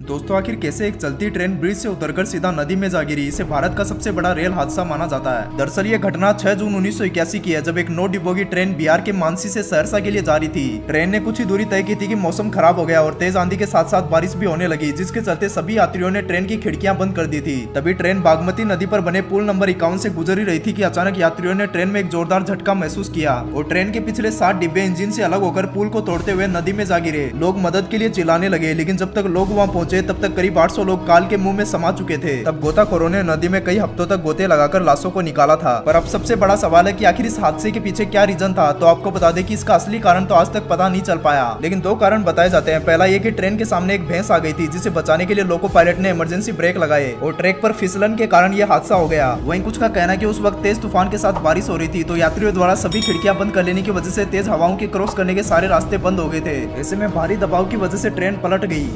दोस्तों, आखिर कैसे एक चलती ट्रेन ब्रिज से उतरकर सीधा नदी में जा गिरी? इसे भारत का सबसे बड़ा रेल हादसा माना जाता है। दरअसल ये घटना 6 जून उन्नीस सौ इक्यासी की है, जब एक नौ डिब्बों ट्रेन बिहार के मानसी से सहरसा के लिए जा रही थी। ट्रेन ने कुछ ही दूरी तय की थी कि मौसम खराब हो गया और तेज आंधी के साथ साथ बारिश भी होने लगी, जिसके चलते सभी यात्रियों ने ट्रेन की खिड़कियाँ बंद कर दी थी। तभी ट्रेन बागमती नदी पर बने पुल नंबर इक्यावन से गुजर ही रही थी की अचानक यात्रियों ने ट्रेन में एक जोरदार झटका महसूस किया और ट्रेन के पिछले सात डिब्बे इंजिन से अलग होकर पुल को तोड़ते हुए नदी में जा गिरे। लोग मदद के लिए चिल्लाने लगे, लेकिन जब तक लोग वहाँ पहुँचे, तब तक करीब 800 लोग काल के मुँह में समा चुके थे। तब गोताखोरों ने नदी में कई हफ्तों तक गोते लगाकर लाशों को निकाला था। पर अब सबसे बड़ा सवाल है कि आखिर इस हादसे के पीछे क्या रीजन था? तो आपको बता दें कि इसका असली कारण तो आज तक पता नहीं चल पाया। लेकिन दो कारण बताए जाते हैं। पहला ये की ट्रेन के सामने एक भैंस आ गई थी, जिसे बचाने के लिए लोको पायलट ने इमरजेंसी ब्रेक लगाए और ट्रैक पर फिसलन के कारण यह हादसा हो गया। वहीं कुछ का कहना कि उस वक्त तेज तूफ़ान के साथ बारिश हो रही थी तो यात्रियों द्वारा सभी खिड़कियाँ बंद कर लेने की वजह से तेज हवाओं के क्रॉस करने के सारे रास्ते बंद हो गए थे। ऐसे में भारी दबाव की वजह से ट्रेन पलट गई।